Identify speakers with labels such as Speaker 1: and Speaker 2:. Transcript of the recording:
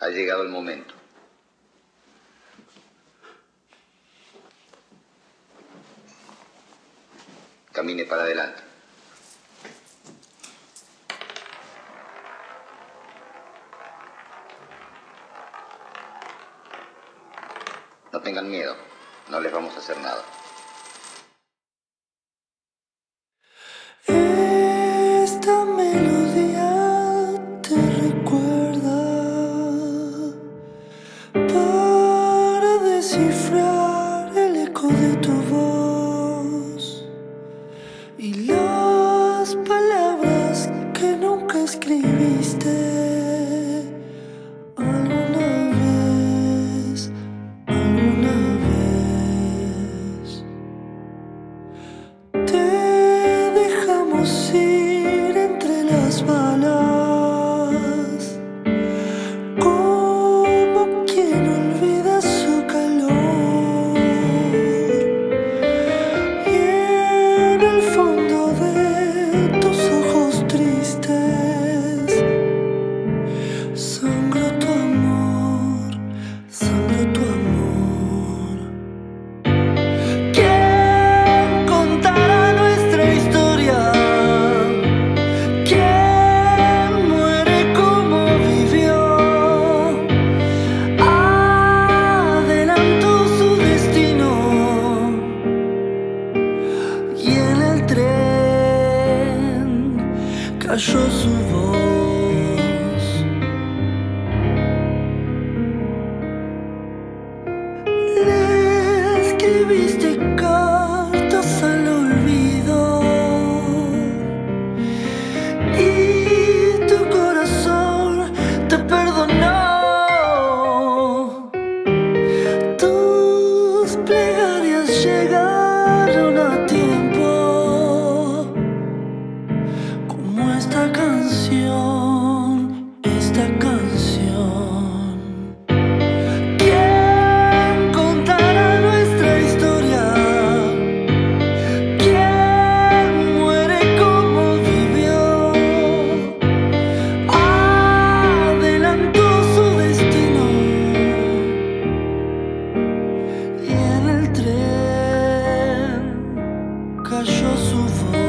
Speaker 1: Ha llegado el momento. Camine para adelante. No tengan miedo, no les vamos a hacer nada.
Speaker 2: Sangro tu amor, sangro tu amor. ¿Quién contará nuestra historia? ¿Quién muere como vivió? Adelanto su destino y en el tren cayó su vida. canción, esta canción. ¿Quién contará nuestra historia? ¿Quién muere como vivió? Adelantó su destino. Y en el tren cayó su voz.